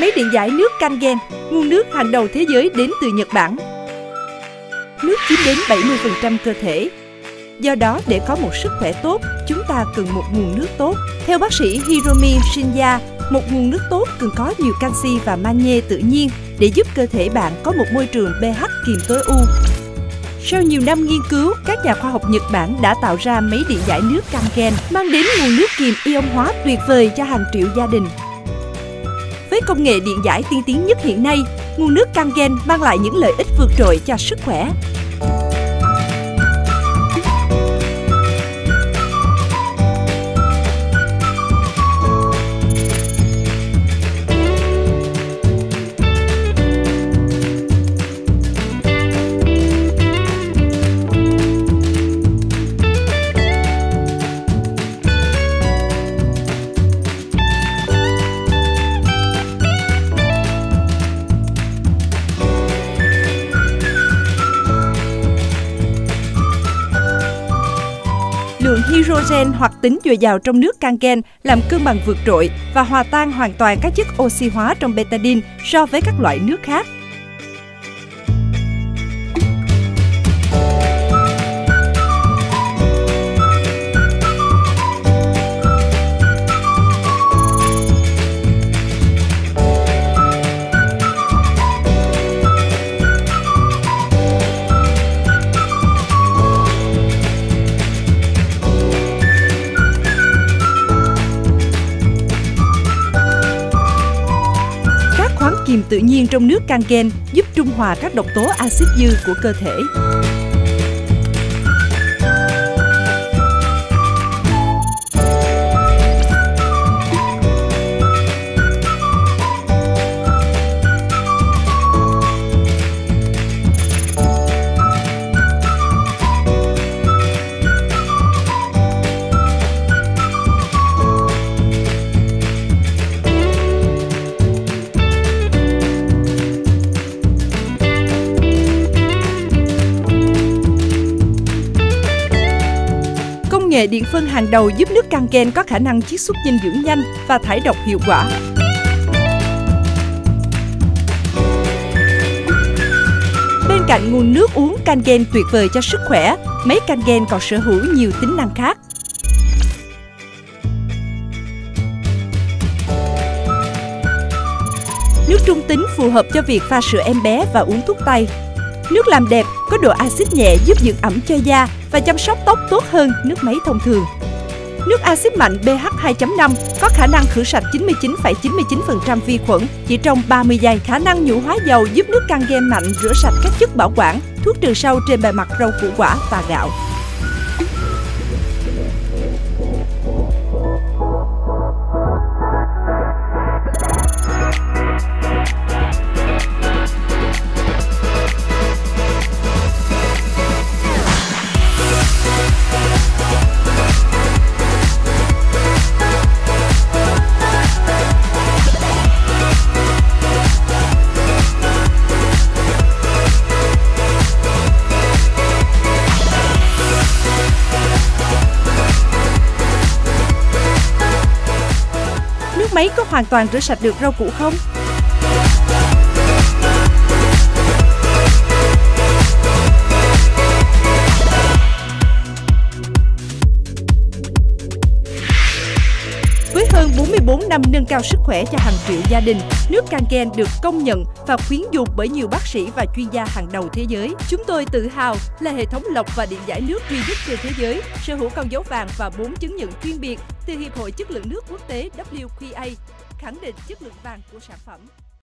Máy điện giải nước Kangen, nguồn nước hàng đầu thế giới đến từ Nhật Bản. Nước chiếm đến 70% cơ thể. Do đó, để có một sức khỏe tốt, chúng ta cần một nguồn nước tốt. Theo bác sĩ Hiromi Shinya, một nguồn nước tốt cần có nhiều canxi và magie tự nhiên để giúp cơ thể bạn có một môi trường pH kiềm tối ưu. Sau nhiều năm nghiên cứu, các nhà khoa học Nhật Bản đã tạo ra máy điện giải nước Kangen mang đến nguồn nước kiềm ion hóa tuyệt vời cho hàng triệu gia đình. Với công nghệ điện giải tiên tiến nhất hiện nay, nguồn nước Kangen mang lại những lợi ích vượt trội cho sức khỏe. Hydrogen hoặc tính dồi dào trong nước Kangen làm cân bằng vượt trội và hòa tan hoàn toàn các chất oxy hóa trong betadine so với các loại nước khác. Kiềm tự nhiên trong nước Kangen giúp trung hòa các độc tố axit dư của cơ thể. Công nghệ điện phân hàng đầu giúp nước Kangen có khả năng chiết xuất dinh dưỡng nhanh và thải độc hiệu quả. Bên cạnh nguồn nước uống Kangen tuyệt vời cho sức khỏe, máy Kangen còn sở hữu nhiều tính năng khác. Nước trung tính phù hợp cho việc pha sữa em bé và uống thuốc tây. Nước làm đẹp có độ axit nhẹ giúp dưỡng ẩm cho da và chăm sóc tóc tốt hơn nước máy thông thường. Nước axit mạnh pH 2.5 có khả năng khử sạch 99,99% vi khuẩn chỉ trong 30 giây. Khả năng nhũ hóa dầu giúp nước Kangen mạnh rửa sạch các chất bảo quản, thuốc trừ sâu trên bề mặt rau củ quả và gạo. Máy có hoàn toàn rửa sạch được rau củ không? 4 năm nâng cao sức khỏe cho hàng triệu gia đình, nước Kangen được công nhận và khuyến dục bởi nhiều bác sĩ và chuyên gia hàng đầu thế giới. Chúng tôi tự hào là hệ thống lọc và điện giải nước duy nhất trên thế giới, sở hữu con dấu vàng và 4 chứng nhận chuyên biệt từ Hiệp hội Chất lượng nước quốc tế WQA, khẳng định chất lượng vàng của sản phẩm.